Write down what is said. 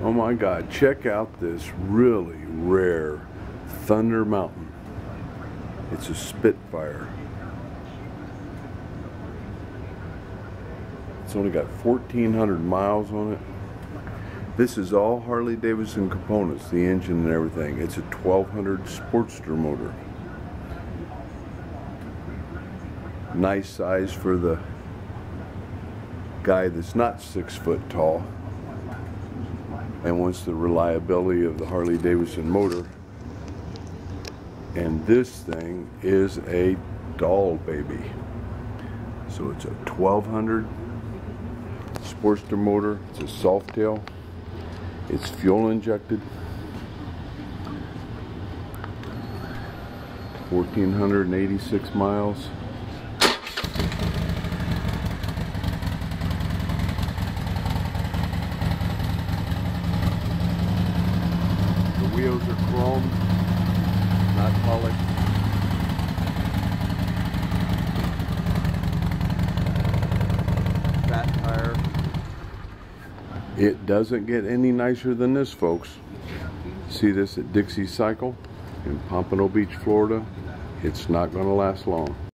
Oh my God, check out this really rare Thunder Mountain. It's a Spitfire. It's only got 1,400 miles on it. This is all Harley Davidson components, the engine and everything. It's a 1200 Sportster motor. Nice size for the guy that's not six foot tall and wants the reliability of the Harley Davidson motor. And this thing is a doll baby. So it's a 1200 Sportster motor. It's a Softail. It's fuel injected. 1486 miles. Wheels are chrome, not polished. Fat tire. It doesn't get any nicer than this, folks. See this at Dixie Cycle in Pompano Beach, Florida? It's not going to last long.